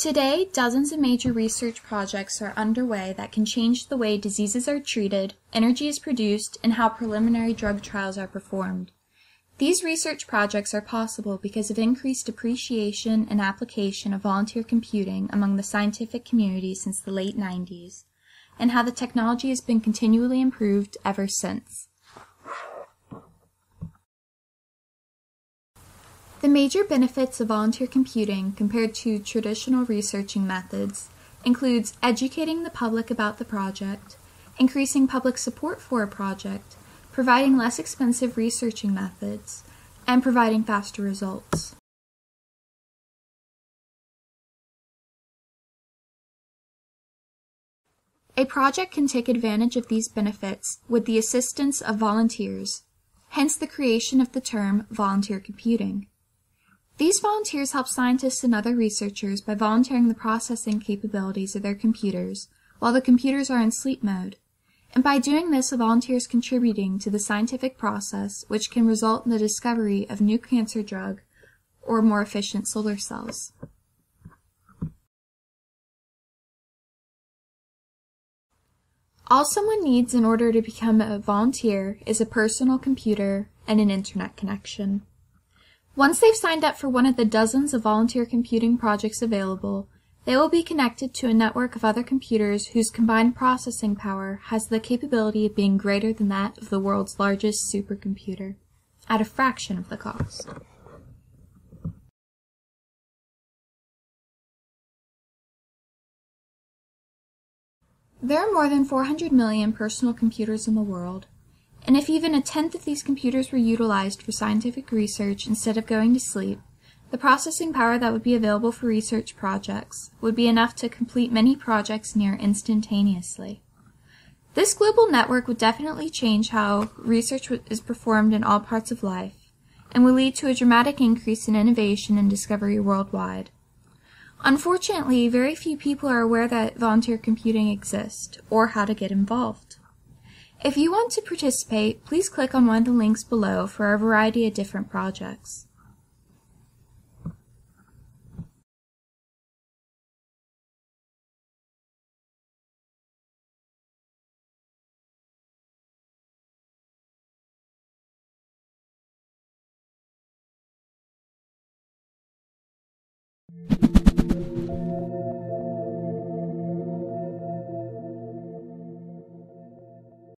Today, dozens of major research projects are underway that can change the way diseases are treated, energy is produced, and how preliminary drug trials are performed. These research projects are possible because of increased appreciation and application of volunteer computing among the scientific community since the late 90s, and how the technology has been continually improved ever since. The major benefits of volunteer computing compared to traditional researching methods includes educating the public about the project, increasing public support for a project, providing less expensive researching methods, and providing faster results. A project can take advantage of these benefits with the assistance of volunteers, hence the creation of the term volunteer computing. These volunteers help scientists and other researchers by volunteering the processing capabilities of their computers while the computers are in sleep mode. And by doing this, a volunteer is contributing to the scientific process which can result in the discovery of new cancer drug or more efficient solar cells. All someone needs in order to become a volunteer is a personal computer and an internet connection. Once they've signed up for one of the dozens of volunteer computing projects available, they will be connected to a network of other computers whose combined processing power has the capability of being greater than that of the world's largest supercomputer, at a fraction of the cost. There are more than 400 million personal computers in the world, and if even a tenth of these computers were utilized for scientific research instead of going to sleep, the processing power that would be available for research projects would be enough to complete many projects near instantaneously. This global network would definitely change how research is performed in all parts of life, and will lead to a dramatic increase in innovation and discovery worldwide. Unfortunately, very few people are aware that volunteer computing exists, or how to get involved. If you want to participate, please click on one of the links below for a variety of different projects.